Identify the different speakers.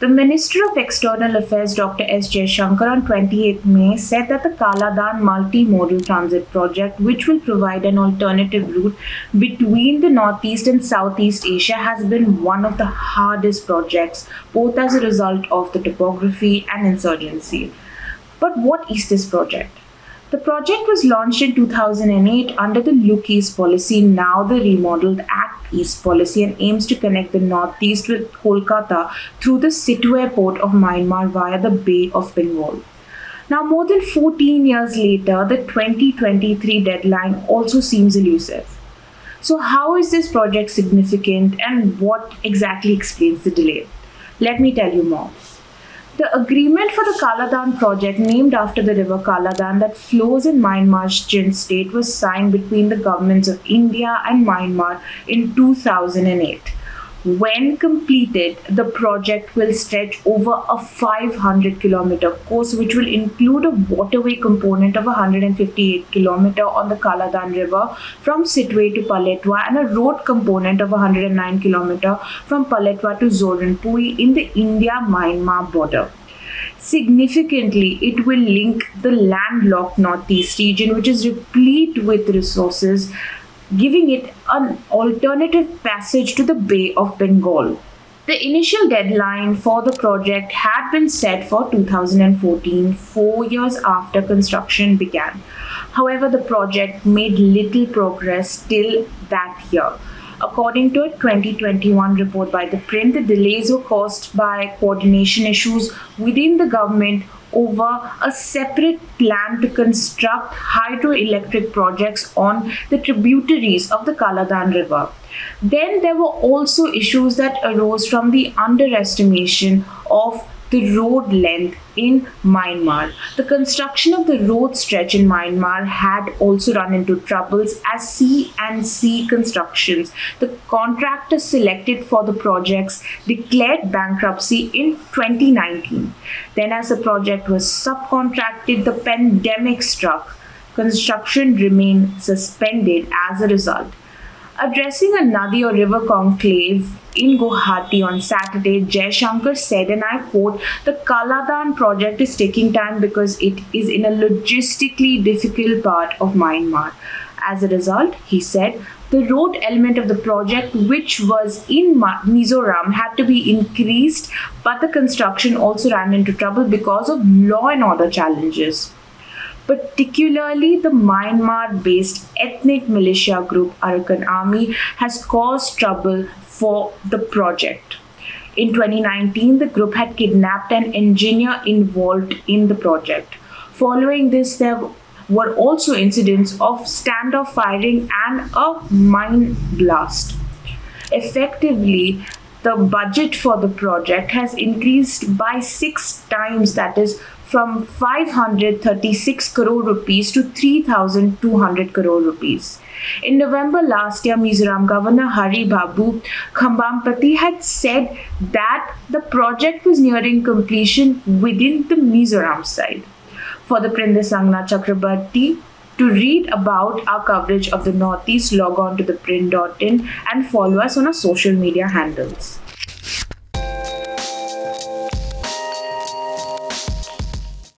Speaker 1: The Minister of External Affairs Dr. S. Jaishankar on 28 May said that the Kaladan multimodal transit project, which will provide an alternative route between the Northeast and Southeast Asia, has been one of the hardest projects, both as a result of the topography and insurgency. But what is this project? The project was launched in 2008 under the Look East policy, now the remodeled Act East policy, and aims to connect the Northeast with Kolkata through the Sittwe port of Myanmar via the Bay of Bengal. Now, more than 14 years later, the 2023 deadline also seems elusive. So, how is this project significant and what exactly explains the delay? Let me tell you more. The agreement for the Kaladan project, named after the river Kaladan that flows in Myanmar's Chin state, was signed between the governments of India and Myanmar in 2008. When completed, the project will stretch over a 500 kilometer course, which will include a waterway component of 158 kilometer on the Kaladan River from Sittwe to Paletwa and a road component of 109 kilometer from Paletwa to Zorinpui in the India-Myanmar border. Significantly, it will link the landlocked Northeast region, which is replete with resources giving it an alternative passage to the Bay of Bengal. The initial deadline for the project had been set for 2014, four years after construction began. However, the project made little progress till that year. According to a 2021 report by the print, the delays were caused by coordination issues within the government over a separate plan to construct hydroelectric projects on the tributaries of the Kaladan River. Then there were also issues that arose from the underestimation of the road length in Myanmar. The construction of the road stretch in Myanmar had also run into troubles as C&C Constructions, the contractor selected for the projects, declared bankruptcy in 2019. Then, as the project was subcontracted, the pandemic struck. Construction remained suspended as a result. Addressing a Nadi or river conclave in Guwahati on Saturday, Jaishankar said, and I quote, the Kaladan project is taking time because it is in a logistically difficult part of Myanmar. As a result, he said, the road element of the project, which was in Mizoram, had to be increased, but the construction also ran into trouble because of law and order challenges particularly the Myanmar based ethnic militia group Arakan Army, has caused trouble for the project. In 2019, the group had kidnapped an engineer involved in the project. Following this, there were also incidents of standoff firing and a mine blast. Effectively, the budget for the project has increased by six times, that is, from 536 crore rupees to 3200 crore rupees. In November last year, Mizoram Governor Hari Babu Kambhampati had said that the project was nearing completion within the Mizoram side. For the Princess Angana Chakrabarti, to read about our coverage of the Northeast, log on to the print.in and follow us on our social media handles.